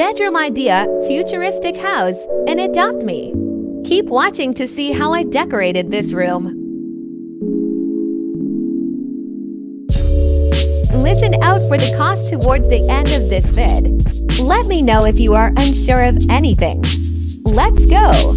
bedroom idea, futuristic house, and adopt me. Keep watching to see how I decorated this room. Listen out for the cost towards the end of this vid. Let me know if you are unsure of anything. Let's go!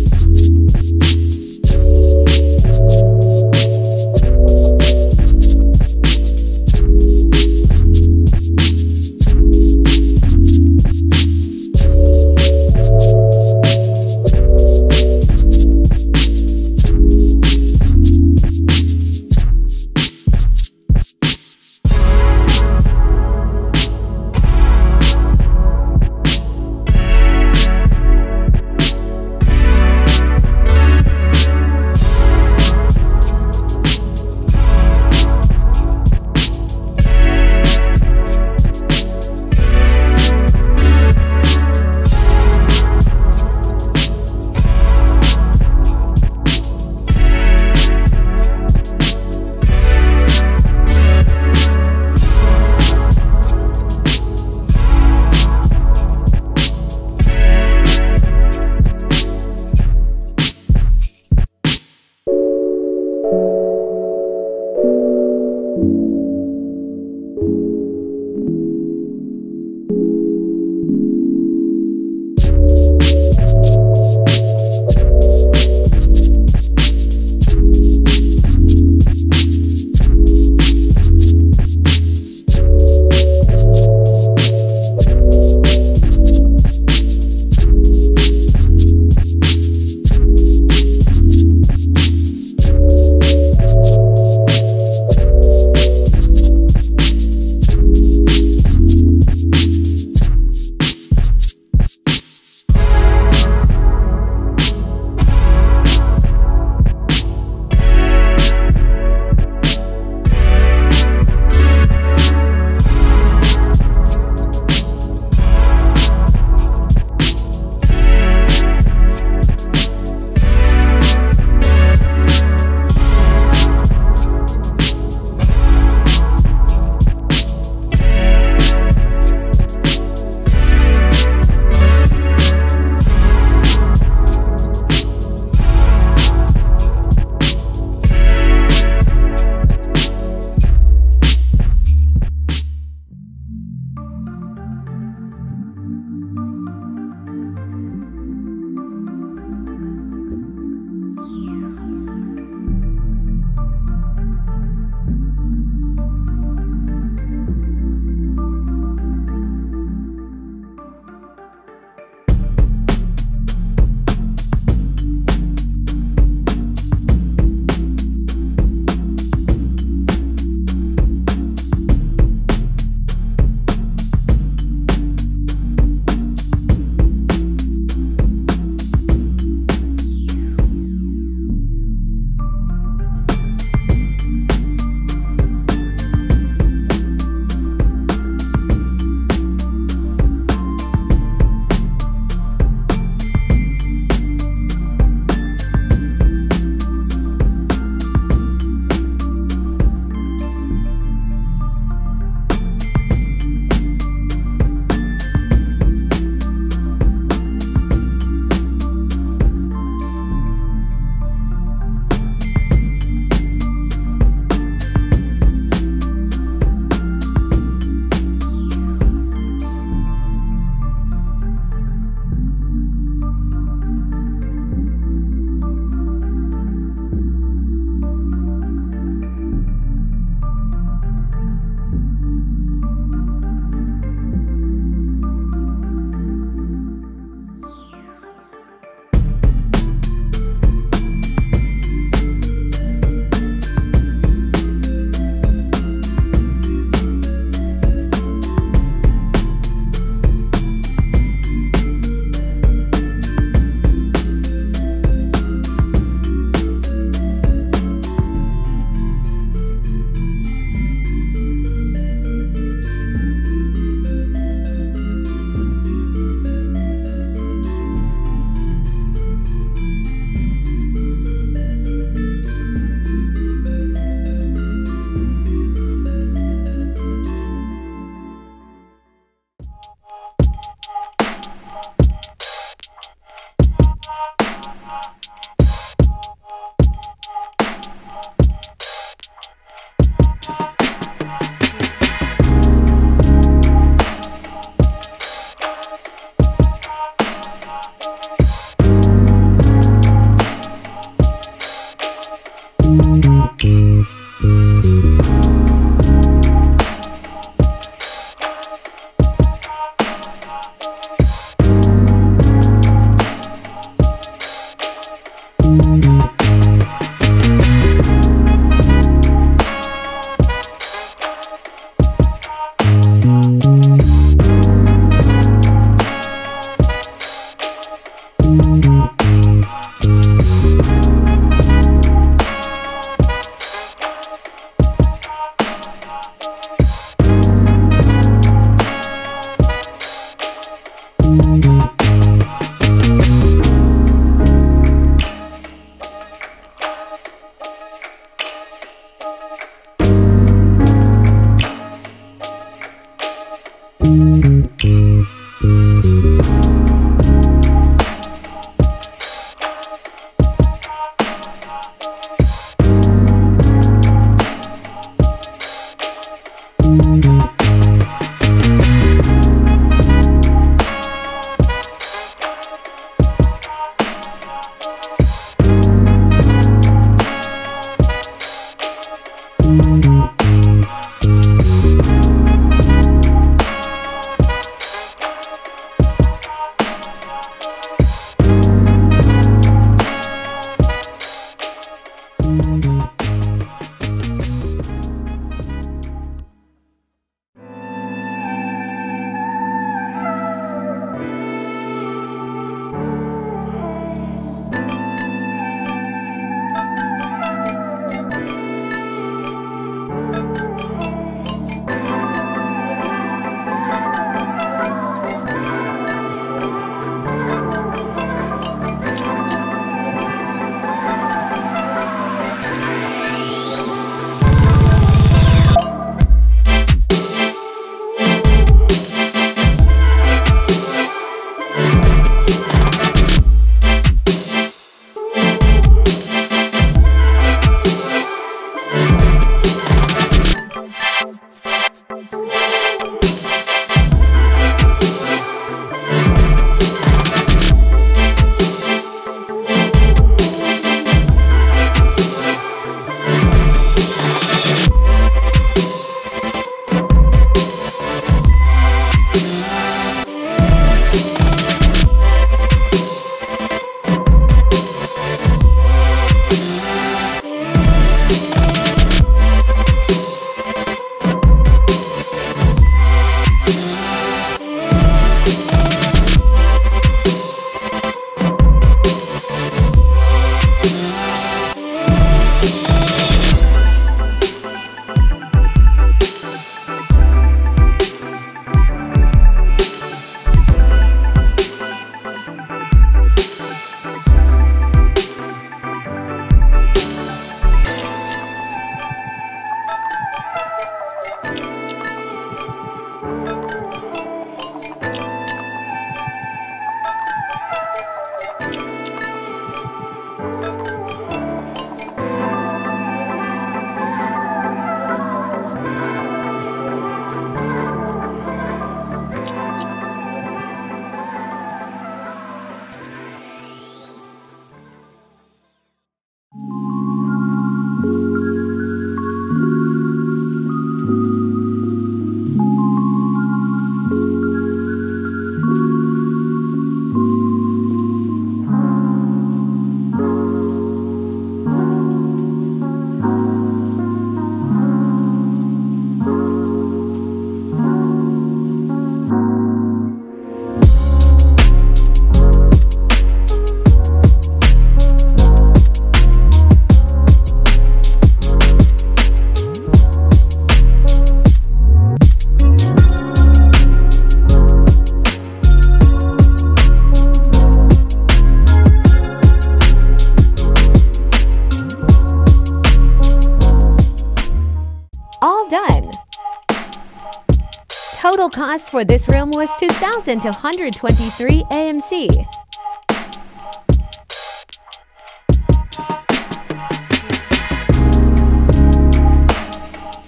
Total cost for this room was 2,223 AMC.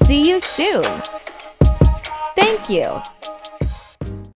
See you soon. Thank you.